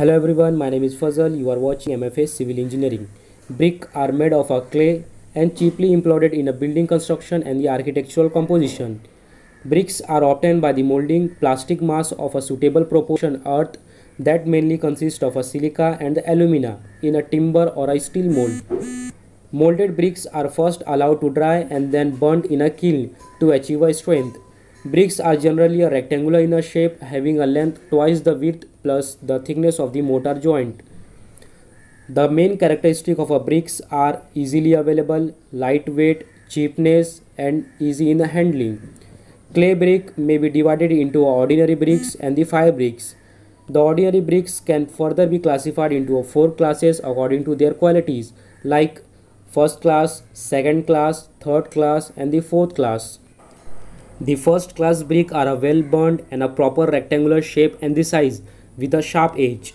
Hello everyone, my name is Fazal. You are watching MFA Civil Engineering. Brick are made of a clay and cheaply employed in a building construction and the architectural composition. Bricks are obtained by the molding plastic mass of a suitable proportion earth that mainly consists of a silica and the alumina in a timber or a steel mold. Molded bricks are first allowed to dry and then burnt in a kiln to achieve a strength. Bricks are generally a rectangular in a shape having a length twice the width plus the thickness of the mortar joint. The main characteristic of a bricks are easily available, lightweight, cheapness and easy in the handling. Clay brick may be divided into ordinary bricks and the fire bricks. The ordinary bricks can further be classified into four classes according to their qualities like first class, second class, third class and the fourth class. The first class brick are a well burned and a proper rectangular shape and the size with a sharp edge.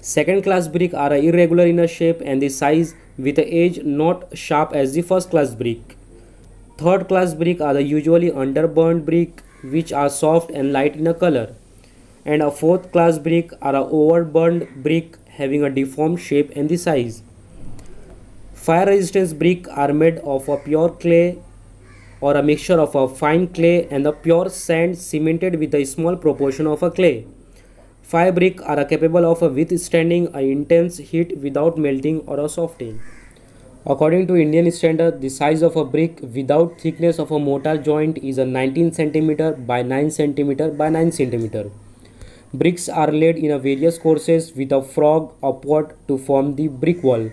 Second class brick are irregular in a shape and the size with the edge not sharp as the first class brick. Third class brick are the usually underburned brick which are soft and light in a color. And a fourth class brick are a overburned brick having a deformed shape and the size. Fire resistance brick are made of a pure clay or a mixture of a fine clay and a pure sand cemented with a small proportion of a clay. Fire brick are capable of withstanding a intense heat without melting or a softening. According to Indian standard, the size of a brick without thickness of a mortar joint is a 19 cm by 9 cm by 9 cm. Bricks are laid in a various courses with a frog upward to form the brick wall.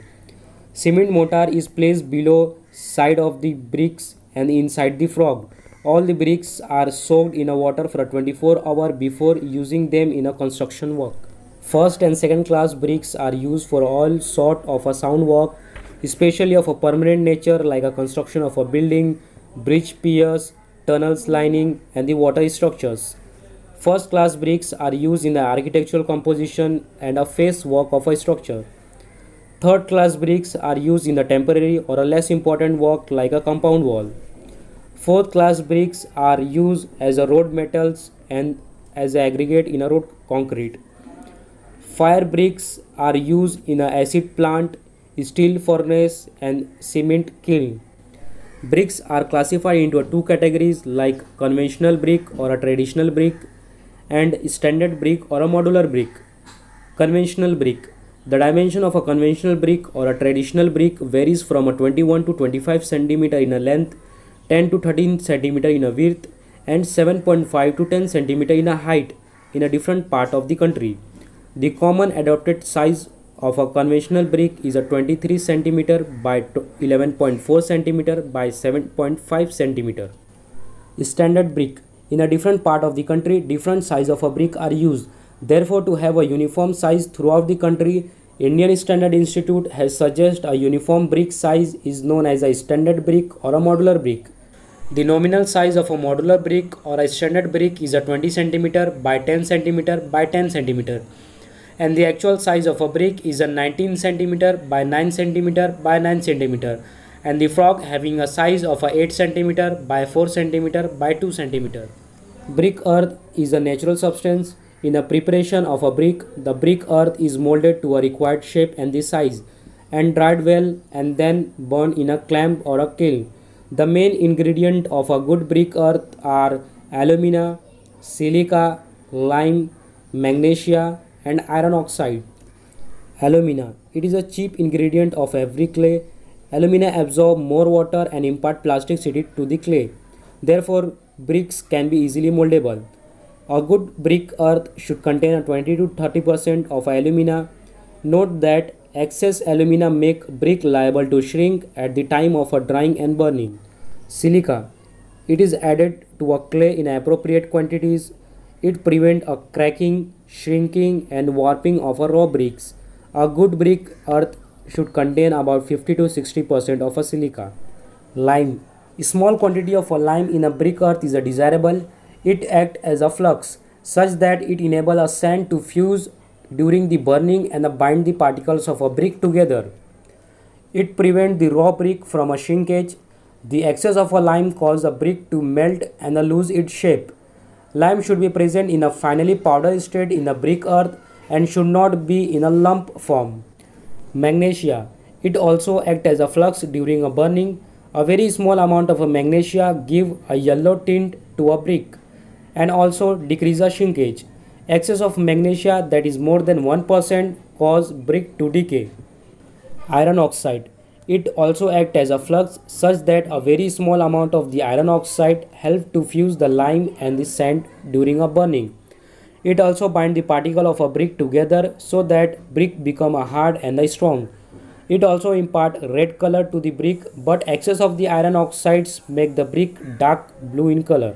Cement mortar is placed below side of the bricks and inside the frog. All the bricks are soaked in a water for 24 hours before using them in a construction work. First and second class bricks are used for all sort of a sound work, especially of a permanent nature like a construction of a building, bridge piers, tunnels lining and the water structures. First class bricks are used in the architectural composition and a face work of a structure. Third class bricks are used in the temporary or a less important work like a compound wall. Fourth class bricks are used as a road metals and as aggregate in a road concrete. Fire bricks are used in a acid plant, steel furnace and cement kiln. Bricks are classified into two categories like conventional brick or a traditional brick and standard brick or a modular brick. Conventional brick the dimension of a conventional brick or a traditional brick varies from a 21 to 25 cm in a length, 10 to 13 cm in a width, and 7.5 to 10 cm in a height in a different part of the country. The common adopted size of a conventional brick is a 23 cm by 11.4 cm by 7.5 cm. Standard brick in a different part of the country, different size of a brick are used Therefore, to have a uniform size throughout the country, Indian Standard Institute has suggested a uniform brick size is known as a standard brick or a modular brick. The nominal size of a modular brick or a standard brick is a 20 cm by 10 cm by 10 cm and the actual size of a brick is a 19 cm by 9 cm by 9 cm and the frog having a size of a 8 cm by 4 cm by 2 cm. Brick earth is a natural substance in the preparation of a brick, the brick earth is molded to a required shape and the size and dried well and then burned in a clamp or a kiln. The main ingredient of a good brick earth are alumina, silica, lime, magnesia and iron oxide. Alumina. It is a cheap ingredient of every clay. Alumina absorb more water and impart plasticity to the clay. Therefore, bricks can be easily moldable. A good brick earth should contain 20 to 30% of alumina. Note that excess alumina make brick liable to shrink at the time of a drying and burning. Silica. It is added to a clay in appropriate quantities. It prevents a cracking, shrinking and warping of a raw bricks. A good brick earth should contain about 50 to 60% of a silica. Lime. A small quantity of a lime in a brick earth is a desirable it acts as a flux such that it enables a sand to fuse during the burning and bind the particles of a brick together. It prevents the raw brick from a shrinkage. The excess of a lime causes a brick to melt and lose its shape. Lime should be present in a finely powdered state in the brick earth and should not be in a lump form. Magnesia. It also acts as a flux during a burning. A very small amount of a magnesia give a yellow tint to a brick and also decrease the shrinkage. Excess of magnesia that is more than 1% cause brick to decay. Iron oxide. It also acts as a flux such that a very small amount of the iron oxide help to fuse the lime and the sand during a burning. It also bind the particle of a brick together so that brick become a hard and a strong. It also impart red color to the brick but excess of the iron oxides make the brick dark blue in color.